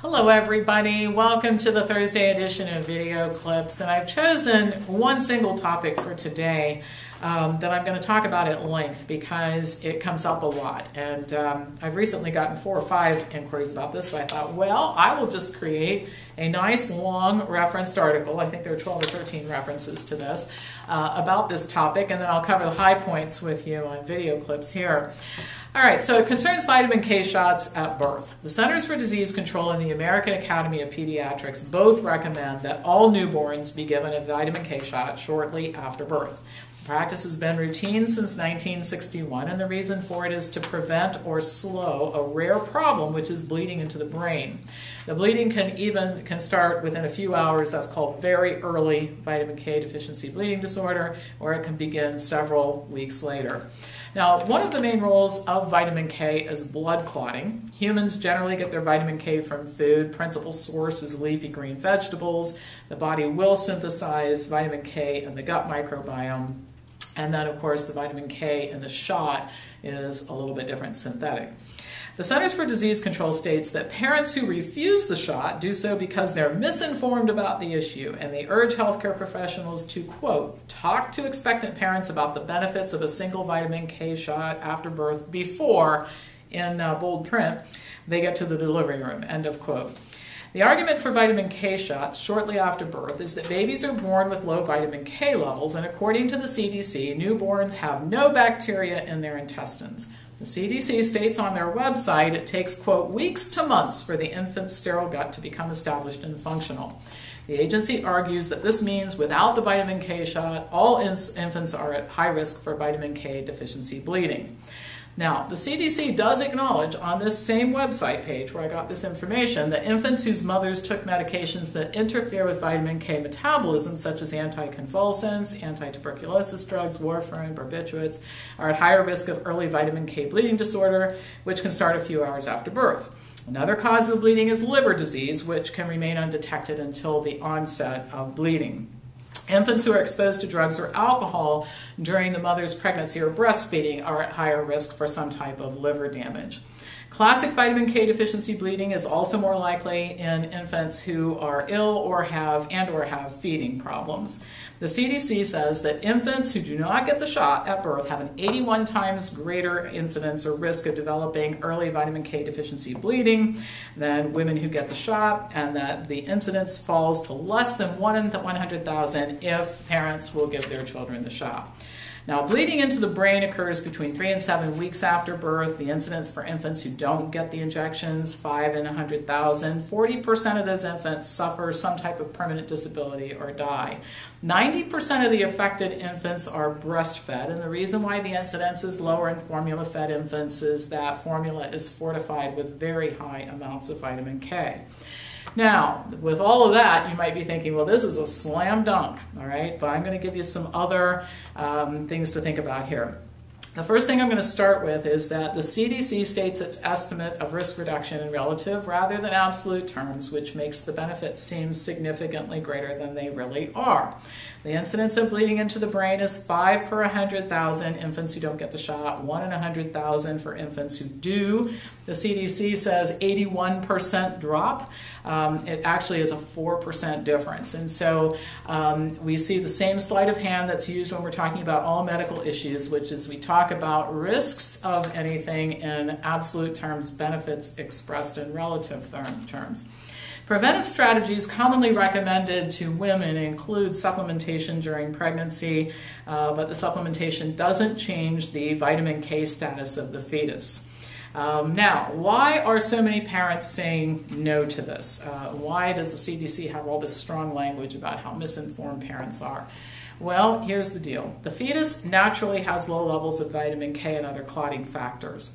Hello everybody, welcome to the Thursday edition of Video Clips and I've chosen one single topic for today um, that I'm going to talk about at length because it comes up a lot and um, I've recently gotten four or five inquiries about this so I thought well I will just create a nice long referenced article, I think there are 12 or 13 references to this, uh, about this topic and then I'll cover the high points with you on video clips here. All right, so it concerns vitamin K shots at birth. The Centers for Disease Control and the American Academy of Pediatrics both recommend that all newborns be given a vitamin K shot shortly after birth. The practice has been routine since 1961, and the reason for it is to prevent or slow a rare problem, which is bleeding into the brain. The bleeding can even can start within a few hours. That's called very early vitamin K deficiency bleeding disorder, or it can begin several weeks later. Now, one of the main roles of vitamin K is blood clotting. Humans generally get their vitamin K from food. Principal source is leafy green vegetables. The body will synthesize vitamin K in the gut microbiome. And then, of course, the vitamin K in the shot is a little bit different synthetic. The Centers for Disease Control states that parents who refuse the shot do so because they're misinformed about the issue, and they urge healthcare professionals to, quote, talk to expectant parents about the benefits of a single vitamin K shot after birth before, in uh, bold print, they get to the delivery room, end of quote. The argument for vitamin K shots shortly after birth is that babies are born with low vitamin K levels, and according to the CDC, newborns have no bacteria in their intestines. The CDC states on their website it takes, quote, weeks to months for the infant's sterile gut to become established and functional. The agency argues that this means without the vitamin K shot, all infants are at high risk for vitamin K deficiency bleeding. Now, the CDC does acknowledge on this same website page where I got this information that infants whose mothers took medications that interfere with vitamin K metabolism, such as anticonvulsants, anti-tuberculosis drugs, warfarin, barbiturates, are at higher risk of early vitamin K bleeding disorder, which can start a few hours after birth. Another cause of bleeding is liver disease, which can remain undetected until the onset of bleeding. Infants who are exposed to drugs or alcohol during the mother's pregnancy or breastfeeding are at higher risk for some type of liver damage. Classic vitamin K deficiency bleeding is also more likely in infants who are ill or have and or have feeding problems. The CDC says that infants who do not get the shot at birth have an 81 times greater incidence or risk of developing early vitamin K deficiency bleeding than women who get the shot, and that the incidence falls to less than 1 in 100,000 if parents will give their children the shot. Now, bleeding into the brain occurs between three and seven weeks after birth. The incidence for infants who don't get the injections, 5 in 100,000. 40% of those infants suffer some type of permanent disability or die. 90% of the affected infants are breastfed, and the reason why the incidence is lower in formula fed infants is that formula is fortified with very high amounts of vitamin K. Now, with all of that, you might be thinking, well, this is a slam dunk, all right? But I'm going to give you some other um, things to think about here. The first thing I'm going to start with is that the CDC states its estimate of risk reduction in relative rather than absolute terms, which makes the benefits seem significantly greater than they really are. The incidence of bleeding into the brain is 5 per 100,000 infants who don't get the shot, 1 in 100,000 for infants who do. The CDC says 81% drop. Um, it actually is a 4% difference. And so um, we see the same sleight of hand that's used when we're talking about all medical issues, which is we talk about risks of anything in absolute terms, benefits expressed in relative terms. Preventive strategies commonly recommended to women include supplementation during pregnancy, uh, but the supplementation doesn't change the vitamin K status of the fetus. Um, now, why are so many parents saying no to this? Uh, why does the CDC have all this strong language about how misinformed parents are? Well, here's the deal. The fetus naturally has low levels of vitamin K and other clotting factors.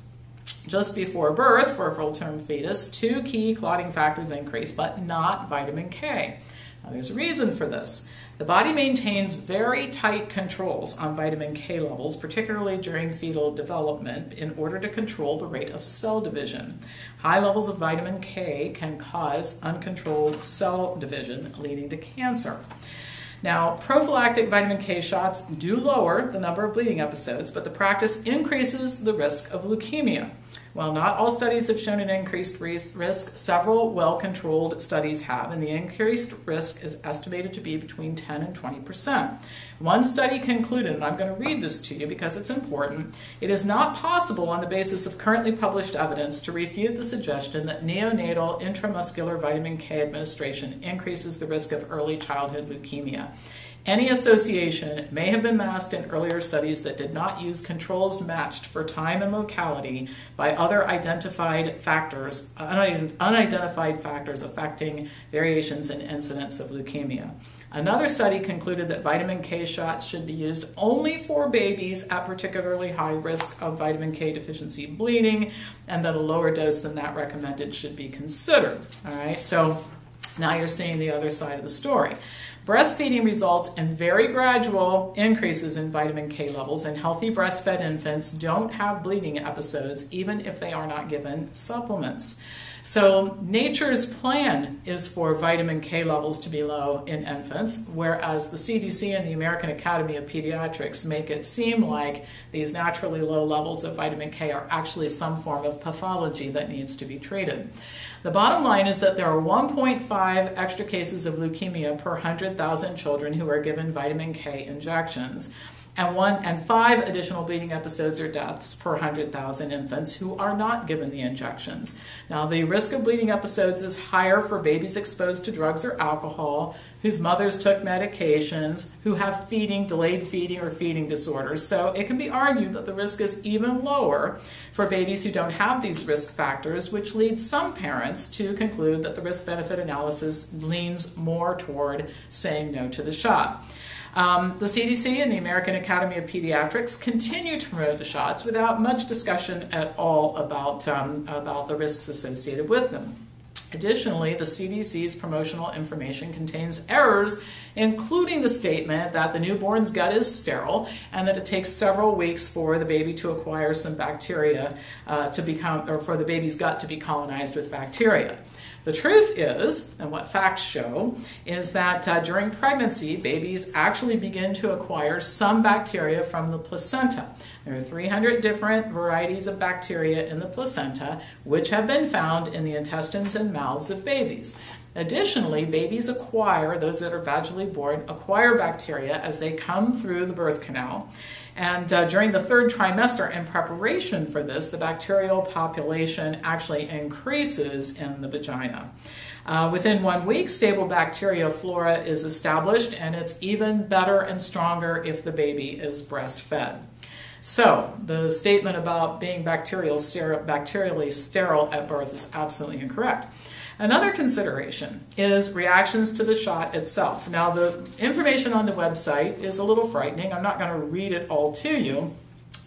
Just before birth, for a full-term fetus, two key clotting factors increase, but not vitamin K. Now, there's a reason for this. The body maintains very tight controls on vitamin K levels, particularly during fetal development, in order to control the rate of cell division. High levels of vitamin K can cause uncontrolled cell division, leading to cancer. Now, prophylactic vitamin K shots do lower the number of bleeding episodes, but the practice increases the risk of leukemia. While not all studies have shown an increased risk, several well controlled studies have, and the increased risk is estimated to be between 10 and 20 percent. One study concluded, and I'm going to read this to you because it's important it is not possible on the basis of currently published evidence to refute the suggestion that neonatal intramuscular vitamin K administration increases the risk of early childhood leukemia. Any association may have been masked in earlier studies that did not use controls matched for time and locality by other identified factors, unidentified factors affecting variations in incidence of leukemia. Another study concluded that vitamin K shots should be used only for babies at particularly high risk of vitamin K deficiency bleeding, and that a lower dose than that recommended should be considered. All right, so now you're seeing the other side of the story. Breastfeeding results in very gradual increases in vitamin K levels, and healthy breastfed infants don't have bleeding episodes even if they are not given supplements. So, nature's plan is for vitamin K levels to be low in infants, whereas the CDC and the American Academy of Pediatrics make it seem like these naturally low levels of vitamin K are actually some form of pathology that needs to be treated. The bottom line is that there are 1.5 extra cases of leukemia per 100,000 children who are given vitamin K injections and one and five additional bleeding episodes or deaths per 100,000 infants who are not given the injections. Now, the risk of bleeding episodes is higher for babies exposed to drugs or alcohol, whose mothers took medications, who have feeding, delayed feeding, or feeding disorders. So it can be argued that the risk is even lower for babies who don't have these risk factors, which leads some parents to conclude that the risk benefit analysis leans more toward saying no to the shot. Um, the CDC and the American Academy of Pediatrics continue to promote the shots without much discussion at all about, um, about the risks associated with them. Additionally, the CDC's promotional information contains errors, including the statement that the newborn's gut is sterile and that it takes several weeks for the baby to acquire some bacteria uh, to become, or for the baby's gut to be colonized with bacteria. The truth is, and what facts show, is that uh, during pregnancy, babies actually begin to acquire some bacteria from the placenta. There are 300 different varieties of bacteria in the placenta, which have been found in the intestines and mouths of babies. Additionally, babies acquire, those that are vaginally born, acquire bacteria as they come through the birth canal. And uh, during the third trimester, in preparation for this, the bacterial population actually increases in the vagina. Uh, within one week, stable bacteria flora is established, and it's even better and stronger if the baby is breastfed. So, the statement about being bacterial bacterially sterile at birth is absolutely incorrect. Another consideration is reactions to the shot itself. Now, the information on the website is a little frightening. I'm not going to read it all to you,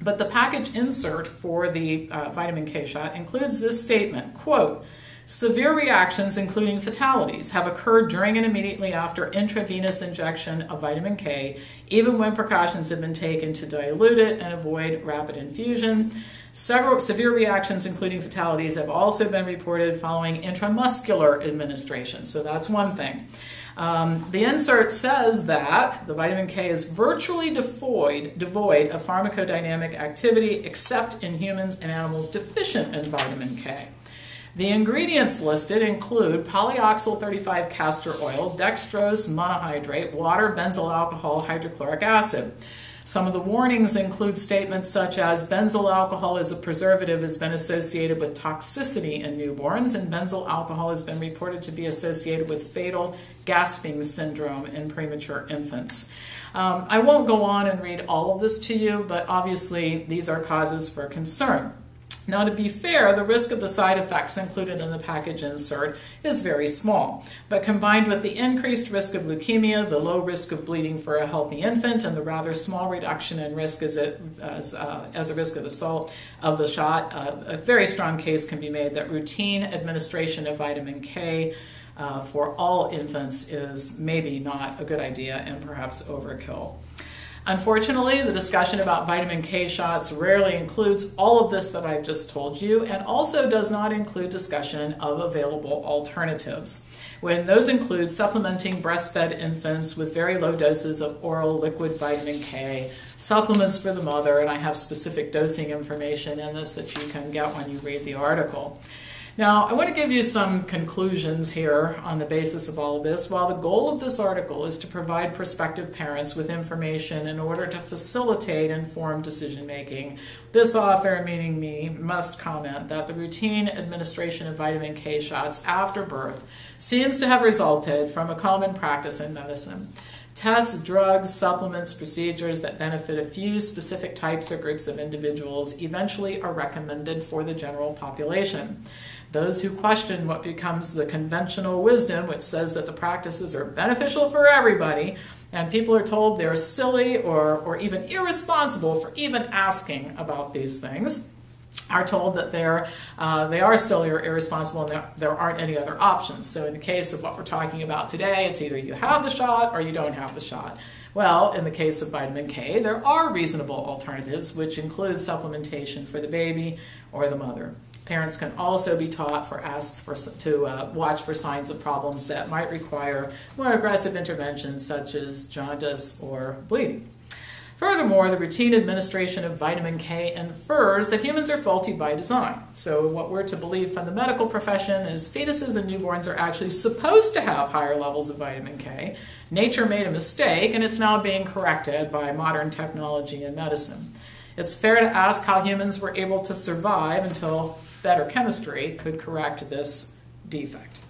but the package insert for the uh, vitamin K shot includes this statement, quote, Severe reactions, including fatalities, have occurred during and immediately after intravenous injection of vitamin K, even when precautions have been taken to dilute it and avoid rapid infusion. Several severe reactions, including fatalities, have also been reported following intramuscular administration. So that's one thing. Um, the insert says that the vitamin K is virtually devoid, devoid of pharmacodynamic activity except in humans and animals deficient in vitamin K. The ingredients listed include polyoxyl 35 castor oil, dextrose monohydrate, water, benzyl alcohol, hydrochloric acid. Some of the warnings include statements such as benzyl alcohol as a preservative has been associated with toxicity in newborns, and benzyl alcohol has been reported to be associated with fatal gasping syndrome in premature infants. Um, I won't go on and read all of this to you, but obviously these are causes for concern. Now, to be fair, the risk of the side effects included in the package insert is very small, but combined with the increased risk of leukemia, the low risk of bleeding for a healthy infant, and the rather small reduction in risk as, as, uh, as a risk of assault of the shot, uh, a very strong case can be made that routine administration of vitamin K uh, for all infants is maybe not a good idea and perhaps overkill. Unfortunately, the discussion about vitamin K shots rarely includes all of this that I've just told you and also does not include discussion of available alternatives. When those include supplementing breastfed infants with very low doses of oral liquid vitamin K, supplements for the mother, and I have specific dosing information in this that you can get when you read the article. Now, I want to give you some conclusions here on the basis of all of this. While the goal of this article is to provide prospective parents with information in order to facilitate informed decision making, this author, meaning me, must comment that the routine administration of vitamin K shots after birth seems to have resulted from a common practice in medicine. Tests, drugs, supplements, procedures that benefit a few specific types or groups of individuals eventually are recommended for the general population. Those who question what becomes the conventional wisdom, which says that the practices are beneficial for everybody, and people are told they're silly or, or even irresponsible for even asking about these things, are told that they're, uh, they are silly or irresponsible and there, there aren't any other options. So in the case of what we're talking about today, it's either you have the shot or you don't have the shot. Well, in the case of vitamin K, there are reasonable alternatives, which include supplementation for the baby or the mother. Parents can also be taught for asks for, to uh, watch for signs of problems that might require more aggressive interventions such as jaundice or bleeding. Furthermore, the routine administration of vitamin K infers that humans are faulty by design. So, what we're to believe from the medical profession is fetuses and newborns are actually supposed to have higher levels of vitamin K. Nature made a mistake, and it's now being corrected by modern technology and medicine. It's fair to ask how humans were able to survive until better chemistry could correct this defect.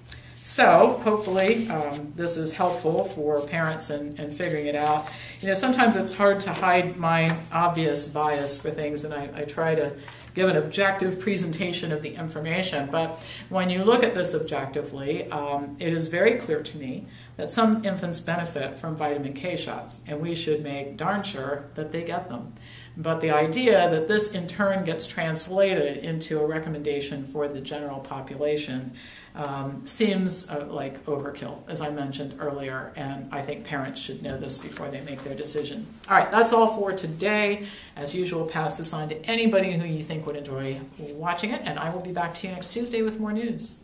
So hopefully um, this is helpful for parents in figuring it out. You know, sometimes it's hard to hide my obvious bias for things, and I, I try to give an objective presentation of the information. But when you look at this objectively, um, it is very clear to me that some infants benefit from vitamin K shots, and we should make darn sure that they get them. But the idea that this in turn gets translated into a recommendation for the general population um, seems uh, like overkill, as I mentioned earlier, and I think parents should know this before they make their decision. All right, that's all for today. As usual, pass this on to anybody who you think would enjoy watching it, and I will be back to you next Tuesday with more news.